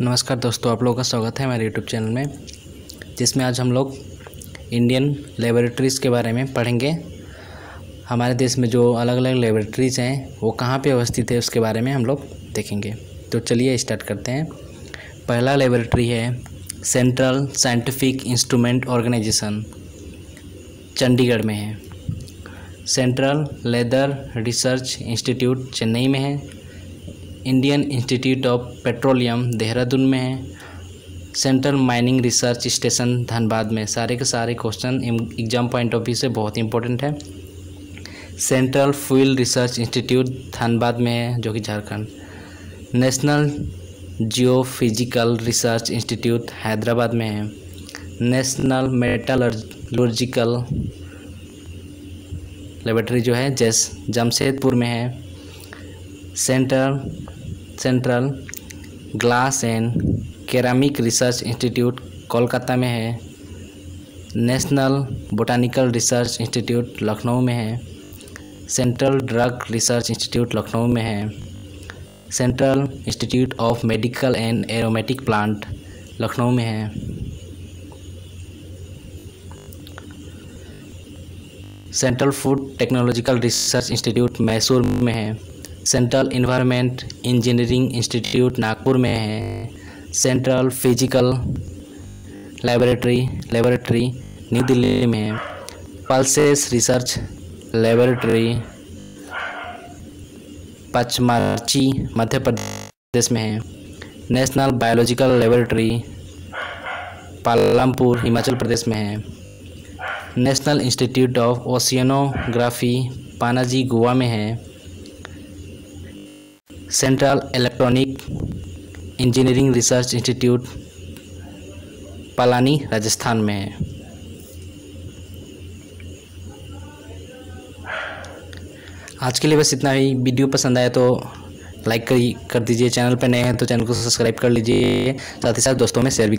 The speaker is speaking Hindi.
नमस्कार दोस्तों, आप लोगों का स्वागत है हमारे यूट्यूब चैनल में, जिसमें आज हम लोग इंडियन लेबोरेटरीज़ के बारे में पढ़ेंगे। हमारे देश में जो अलग अलग लेबोरेटरीज़ हैं, वो कहाँ पे अवस्थित है, उसके बारे में हम लोग देखेंगे। तो चलिए स्टार्ट करते हैं। पहला लेबोरेटरी है central scientific instrument organisation Chandigarh में है। Central leather research institute Chennai में है। Indian institute of petroleum Dehradun में है। Central mining research station Dhanbad में। सारे के सारे question exam point of view से बहुत इंपॉर्टेंट है। Central fuel research institute Dhanbad में है, जो कि Jharkhand. National geophysical research institute Hyderabad में है। नेशनल मेटलर्जिकल लेबोरेटरी जो है, जैस जमशेदपुर में है। Central central glass and ceramic research institute Kolkata में है national botanical research institute Lucknow में है central drug research institute Lucknow में है central institute of medical and aromatic plant Lucknow में है central food technological research institute Mysore में है central environment engineering institute Nagpur में है। Central physical laboratory laboratory new Delhi में है। Pulses research laboratory Pachmarhi Madhya Pradesh में है। National biological laboratory Palampur, Himachal Pradesh में है। National institute of oceanography, Panaji, Goa में है। Central electronic engineering research institute Pilani Rajasthan में है। आज के लिए बस इतना ही। वीडियो पसंद आया तो लाइक कर दीजिए। चैनल पर नए हैं तो चैनल को सब्सक्राइब कर लीजिए। साथ ही साथ दोस्तों में शेयर भी